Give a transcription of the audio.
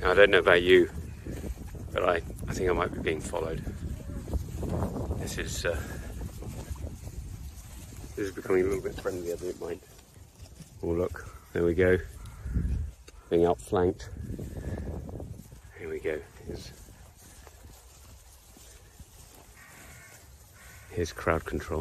Now, I don't know about you, but I, I think I might be being followed. This is uh, this is becoming a little bit friendlier don't mind. Oh look, there we go. Being outflanked. Here we go. Here's, here's crowd control.